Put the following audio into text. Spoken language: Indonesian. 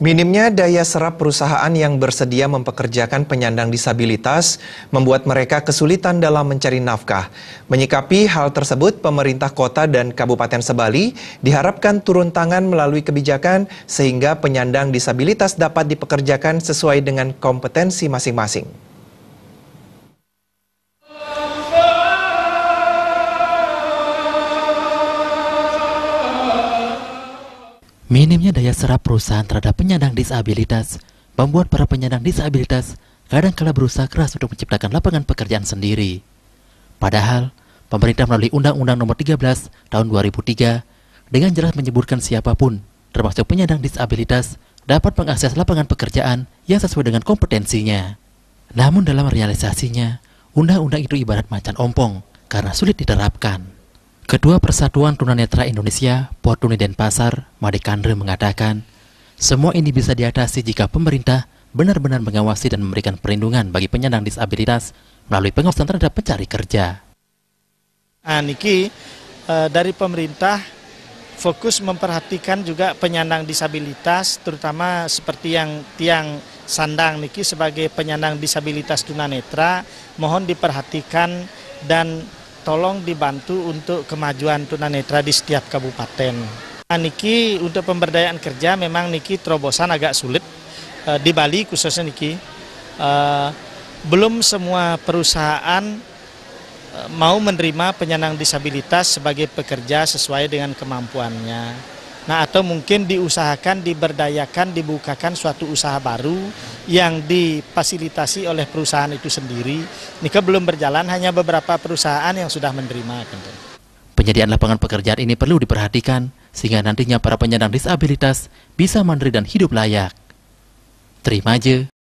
Minimnya daya serap perusahaan yang bersedia mempekerjakan penyandang disabilitas membuat mereka kesulitan dalam mencari nafkah. Menyikapi hal tersebut, pemerintah kota dan Kabupaten Sebali diharapkan turun tangan melalui kebijakan sehingga penyandang disabilitas dapat dipekerjakan sesuai dengan kompetensi masing-masing. Minimnya daya serap perusahaan terhadap penyandang disabilitas membuat para penyandang disabilitas kadang-kala berusaha keras untuk menciptakan lapangan pekerjaan sendiri. Padahal, pemerintah melalui Undang-Undang Nomor 13 Tahun 2003 dengan jelas menyebutkan siapa pun, termasuk penyandang disabilitas, dapat mengakses lapangan pekerjaan yang sesuai dengan kompetensinya. Namun dalam realisasinya, undang-undang itu ibarat macan ompong karena sulit diterapkan. Ketua Persatuan Tunanetra Indonesia, Portuni Denpasar, Made Kandre mengatakan, semua ini bisa diatasi jika pemerintah benar-benar mengawasi dan memberikan perlindungan bagi penyandang disabilitas melalui pengawasan terhadap pencari kerja. Nah, Niki, eh, dari pemerintah fokus memperhatikan juga penyandang disabilitas, terutama seperti yang tiang sandang Niki sebagai penyandang disabilitas tunanetra, mohon diperhatikan dan tolong dibantu untuk kemajuan tunanetra di setiap kabupaten. Nah, Niki untuk pemberdayaan kerja memang Niki terobosan agak sulit e, di Bali khususnya Niki. E, belum semua perusahaan e, mau menerima penyandang disabilitas sebagai pekerja sesuai dengan kemampuannya. Nah atau mungkin diusahakan, diberdayakan, dibukakan suatu usaha baru yang difasilitasi oleh perusahaan itu sendiri. Ini belum berjalan, hanya beberapa perusahaan yang sudah menerima. Tentu. Penyediaan lapangan pekerjaan ini perlu diperhatikan sehingga nantinya para penyandang disabilitas bisa mandiri dan hidup layak. Terima aja.